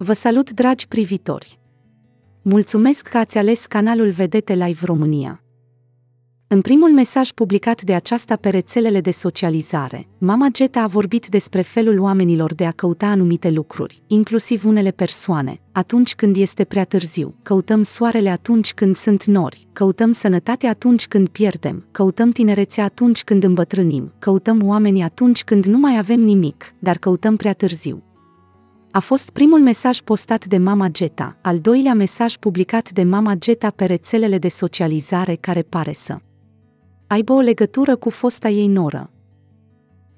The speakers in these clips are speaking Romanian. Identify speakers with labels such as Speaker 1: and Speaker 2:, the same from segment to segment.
Speaker 1: Vă salut, dragi privitori! Mulțumesc că ați ales canalul Vedete Live România. În primul mesaj publicat de aceasta pe rețelele de socializare, mama Geta a vorbit despre felul oamenilor de a căuta anumite lucruri, inclusiv unele persoane, atunci când este prea târziu, căutăm soarele atunci când sunt nori, căutăm sănătate atunci când pierdem, căutăm tinerețea atunci când îmbătrânim, căutăm oamenii atunci când nu mai avem nimic, dar căutăm prea târziu. A fost primul mesaj postat de Mama Geta, al doilea mesaj publicat de Mama Geta pe rețelele de socializare care pare să aibă o legătură cu fosta ei noră.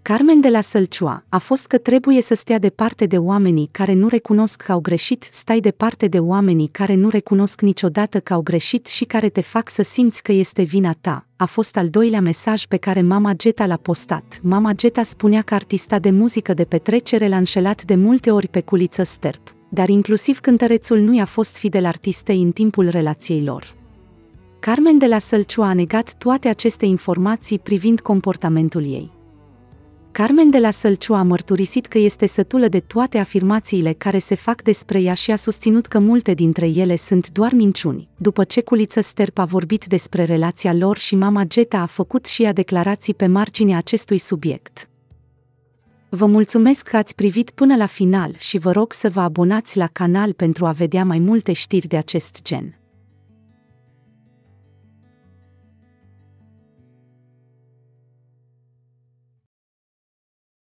Speaker 1: Carmen de la Sălciua a fost că trebuie să stea departe de oamenii care nu recunosc că au greșit, stai departe de oamenii care nu recunosc niciodată că au greșit și care te fac să simți că este vina ta. A fost al doilea mesaj pe care mama Geta l-a postat. Mama Geta spunea că artista de muzică de petrecere l-a înșelat de multe ori pe culiță sterp, dar inclusiv cântărețul nu i-a fost fidel artistei în timpul relației lor. Carmen de la Sălciu a negat toate aceste informații privind comportamentul ei. Carmen de la Sălciu a mărturisit că este sătulă de toate afirmațiile care se fac despre ea și a susținut că multe dintre ele sunt doar minciuni. După ce Culiță Sterp a vorbit despre relația lor și mama Geta a făcut și ea declarații pe marginea acestui subiect. Vă mulțumesc că ați privit până la final și vă rog să vă abonați la canal pentru a vedea mai multe știri de acest gen.